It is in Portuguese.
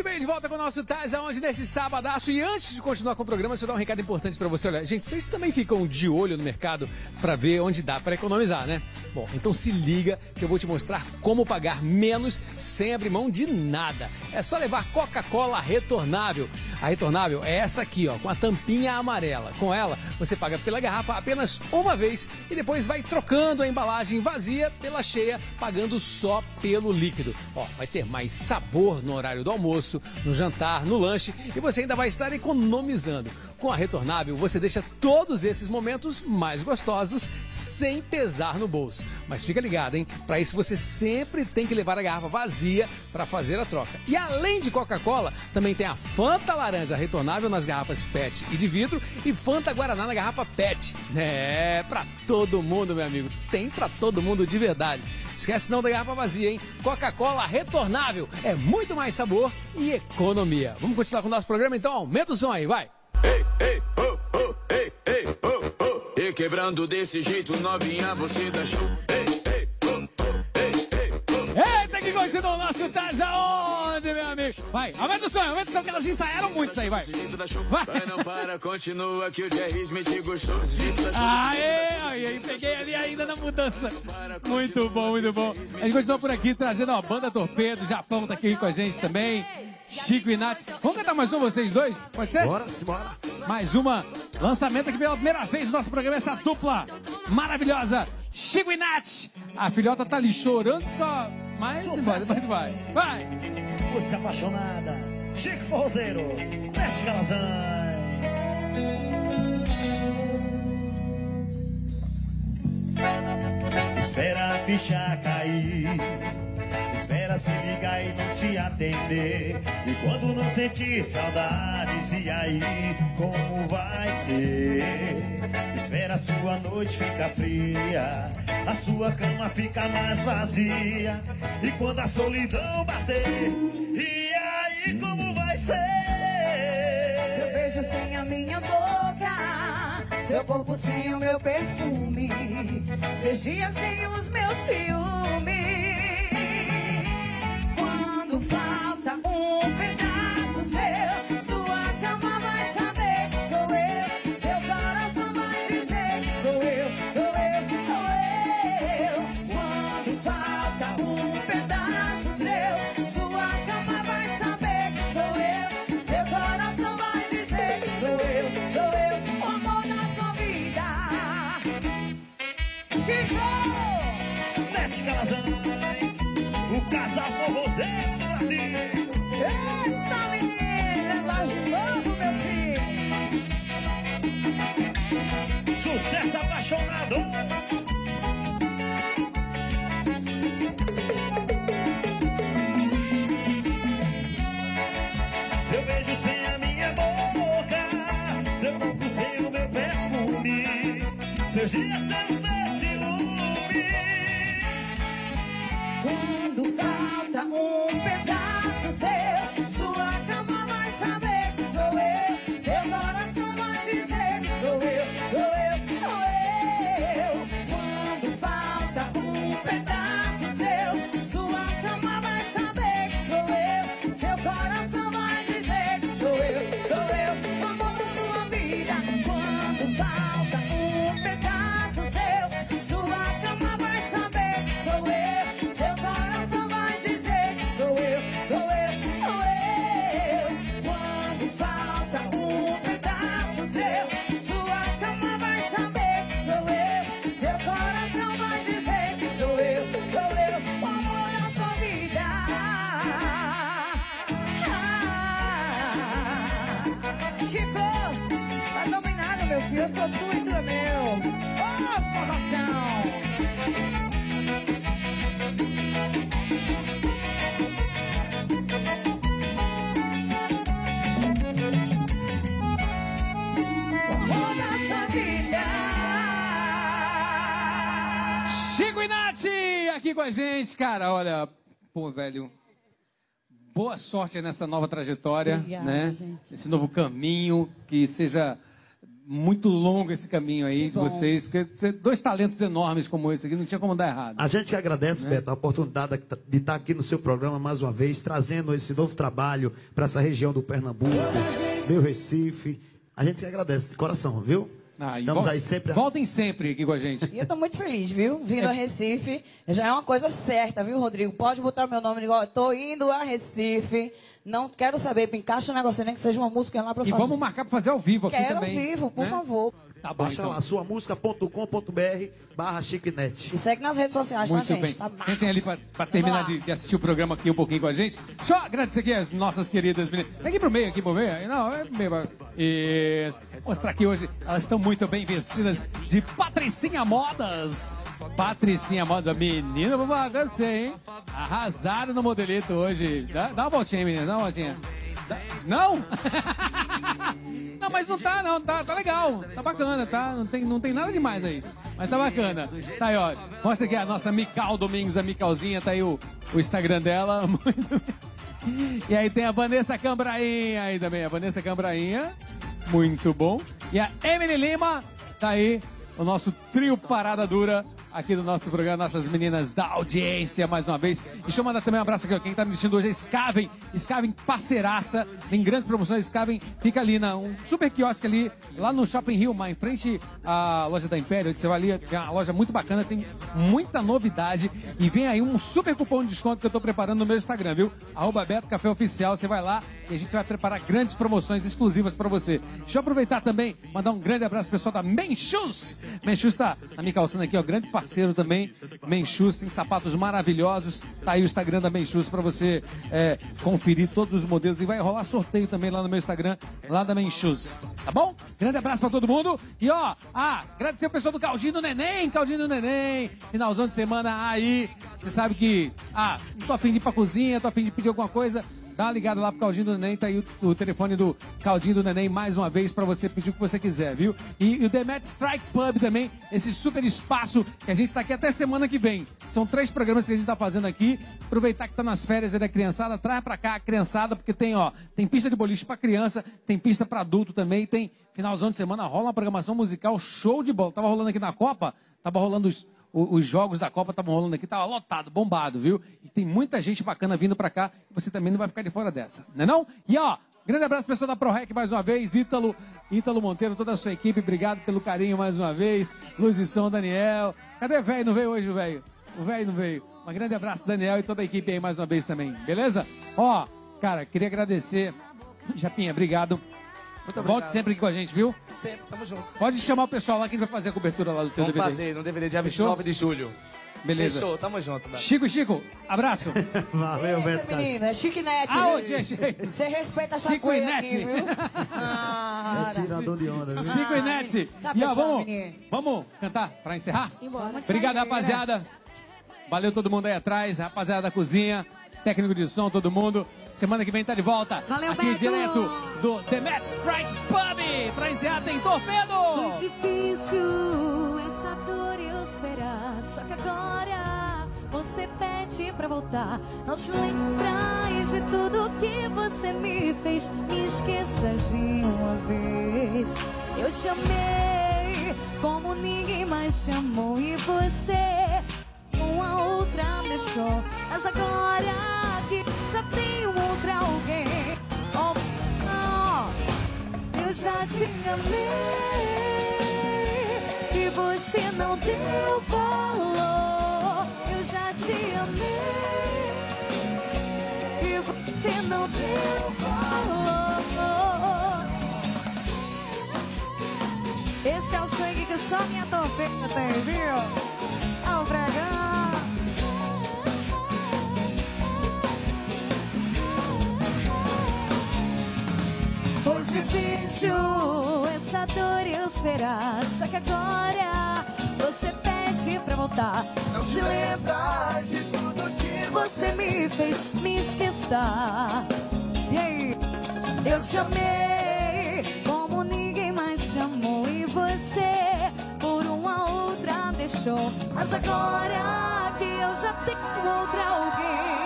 Muito bem, de volta com o nosso Taz aonde nesse sabadaço. E antes de continuar com o programa, deixa eu dar um recado importante para você. Olha, gente, vocês também ficam de olho no mercado para ver onde dá para economizar, né? Bom, então se liga que eu vou te mostrar como pagar menos sem abrir mão de nada. É só levar Coca-Cola retornável. A retornável é essa aqui, ó, com a tampinha amarela. Com ela, você paga pela garrafa apenas uma vez e depois vai trocando a embalagem vazia pela cheia, pagando só pelo líquido. Ó, vai ter mais sabor no horário do almoço, no jantar, no lanche e você ainda vai estar economizando. Com a retornável, você deixa todos esses momentos mais gostosos sem pesar no bolso. Mas fica ligado, hein? Para isso você sempre tem que levar a garrafa vazia para fazer a troca. E além de Coca-Cola, também tem a Fanta laranja retornável nas garrafas PET e de vidro e Fanta Guaraná na garrafa PET. É, para todo mundo, meu amigo. Tem para todo mundo de verdade. Esquece não da garrafa vazia, hein? Coca-Cola retornável é muito mais sabor e economia. Vamos continuar com o nosso programa então? Aumenta o som aí, vai! Ei, ei, oh, oh, ei, ei, oh, oh. E quebrando desse jeito, novinha, você dá show. Ei, continua o nosso Taz aonde, meu amigo? Vai, aumenta o som, aumenta o som, que elas ensaiaram muito isso aí, vai. Vai. Vai, não para, continua que o Jerry Smith gostou. Aê, aí, peguei ali ainda na mudança. Muito bom, muito bom. A gente continua por aqui trazendo a banda Torpedo, Japão tá aqui com a gente também. Chico e Nath. Vamos cantar mais um, vocês dois? Pode ser? Bora, bora. Mais uma. Lançamento aqui pela primeira vez no nosso programa, essa dupla maravilhosa. Chico e Nath. A filhota tá ali chorando só. Mas vai, vai, vai. Vai. Música apaixonada. Chico Forrozeiro. Bete Calazans. Espera a ficha cair. Espera se ligar e não te atender. E quando não sentir saudades, e aí como vai ser? Espera a sua noite ficar fria. A sua cama fica mais vazia. E quando a solidão bater, e aí como vai ser? Seu beijo sem a minha boca, seu corpo sem o meu perfume, seus dias sem os meus ciúmes. Chico! Bete Calazans. O casal forrozeiro do Brasil. Eita, menina, de novo, meu filho. Sucesso apaixonado. Seu beijo sem a minha boca, seu corpo sem o meu perfume, seus dias sem com a gente, cara. Olha, pô, velho. Boa sorte nessa nova trajetória, Obrigada, né? gente. Esse novo caminho, que seja muito longo esse caminho aí de bom. vocês. que Dois talentos enormes como esse aqui, não tinha como dar errado. A gente que agradece, Né? Beto, a oportunidade de estar aqui no seu programa mais uma vez, trazendo esse novo trabalho para essa região do Pernambuco, meu Recife. A gente que agradece de coração, viu? Ah, Estamos aí sempre. Voltem sempre aqui com a gente. E eu tô muito feliz, viu? Vindo a Recife. Já é uma coisa certa, viu, Rodrigo? Pode botar meu nome igual. Tô indo a Recife. Não quero saber, encaixa um negócio, nem que seja uma música lá pra eu E fazer. vamos marcar pra fazer ao vivo aqui Quero também. ao vivo, por né? favor. Tá bom, Baixa então. lá, suamusica.com.br barra chiquenet. E segue nas redes sociais, tá, Muito gente? bem. Tá massa. Sentem ali pra, pra terminar de, de assistir o programa aqui um pouquinho com a gente. Deixa eu agradecer aqui as nossas queridas meninas. Vem aqui pro meio, aqui pro meio. Não, é pro meio. Isso. Mostrar que hoje elas estão muito bem vestidas de Patricinha Modas. Patricinha Modas, a menina do bagulho, hein? Arrasaram no modelito hoje. Dá, dá uma voltinha, menina, dá uma voltinha. Não? Não, mas não tá, não. Tá, tá legal. Tá bacana, tá? Não tem, não tem nada demais aí. Mas tá bacana. Tá aí, ó. Mostra aqui a nossa Mical Domingos, a Micalzinha. Tá aí o, o Instagram dela. E aí tem a Vanessa Cambrainha aí também. A Vanessa Cambrainha. Muito bom. E a Emily Lima. Tá aí o nosso trio Parada Dura aqui do nosso programa, nossas meninas da audiência, mais uma vez. E deixa eu mandar também um abraço aqui, ó. Quem tá me vestindo hoje é Scaven. Scaven parceiraça, tem grandes promoções. Scaven fica ali na um super quiosque ali, lá no Shopping Rio, em frente à loja da Império. Você vai ali, é uma loja muito bacana, tem muita novidade. E vem aí um super cupom de desconto que eu tô preparando no meu Instagram, viu? Arroba Beto Café Oficial. Você vai lá e a gente vai preparar grandes promoções exclusivas para você. Deixa eu aproveitar também, mandar um grande abraço pessoal da Menchus. Menchus tá na minha calçando aqui, ó, grande parceiro também. Menchus tem sapatos maravilhosos. Tá aí o Instagram da Menchus para você é, conferir todos os modelos e vai rolar sorteio também lá no meu Instagram, lá da Menchus. Tá bom? Grande abraço para todo mundo. E ó, ah, agradecer o pessoal do Caldinho do Neném, Caldinho do Neném. Finalzão de semana aí. Você sabe que, ah, não tô afim de ir pra cozinha, tô afim de pedir alguma coisa. Dá uma ligada lá pro Caldinho do Neném, tá aí o, o telefone do Caldinho do Neném mais uma vez pra você pedir o que você quiser, viu? E, e o Demet Strike Pub também, esse super espaço que a gente tá aqui até semana que vem. São três programas que a gente tá fazendo aqui. Aproveitar que tá nas férias da criançada, traz pra cá a criançada, porque tem, ó, tem pista de boliche pra criança, tem pista pra adulto também, tem finalzão de semana, rola uma programação musical show de bola. Tava rolando aqui na Copa, tava rolando os, os jogos da Copa estavam rolando aqui, tava lotado, bombado, viu? E tem muita gente bacana vindo pra cá, você também não vai ficar de fora dessa, né não? E ó, grande abraço pessoal da ProRec mais uma vez, Ítalo, Ítalo Monteiro, toda a sua equipe, obrigado pelo carinho mais uma vez, Luz e Som, Daniel, cadê o velho? Não veio hoje o velho? O velho não veio. Um grande abraço, Daniel, e toda a equipe aí mais uma vez também, beleza? Ó, cara, queria agradecer, Japinha, obrigado. Volte sempre aqui com a gente, viu? Sempre, tamo junto. Pode chamar o pessoal lá que a gente vai fazer a cobertura lá do teu Vamos DVD. fazer no DVD dia Fechou? 29 de julho. Beleza. Fechou, tamo junto, velho. Chico e Chico, abraço. Valeu, Beto. é chiquinete. Aonde é Chico? Você respeita a Chico e aqui, Nete. viu? Ah, É tirador de onda, viu? Chico e Nete. Tá E ó, vamos, menino? vamos cantar pra encerrar? Simbora. Obrigado, rapaziada. Valeu todo mundo aí atrás, rapaziada da cozinha, técnico de som, todo mundo. Semana que vem tá de volta. Valeu, aqui Beto. direto do The Match Strike Pub. Pra encerrar tem torpedo. Foi difícil essa dor eu esperar. Só que agora você pede pra voltar. Não te lembras de tudo que você me fez. Me esqueças de uma vez. Eu te amei como ninguém mais te amou. E você, Mas agora que já tenho outra alguém. Oh, oh. Eu já te amei e você não deu valor. Eu já te amei e você não deu valor. Esse é o sangue que só minha torpeira tem, viu? Bragão. Foi essa dor eu esperar. Só que agora você pede pra voltar. Não te lembra de tudo que você me fez. Me esqueça. E aí? Eu te amei como ninguém mais chamou. E você por uma outra deixou. Mas agora que eu já tenho outra alguém.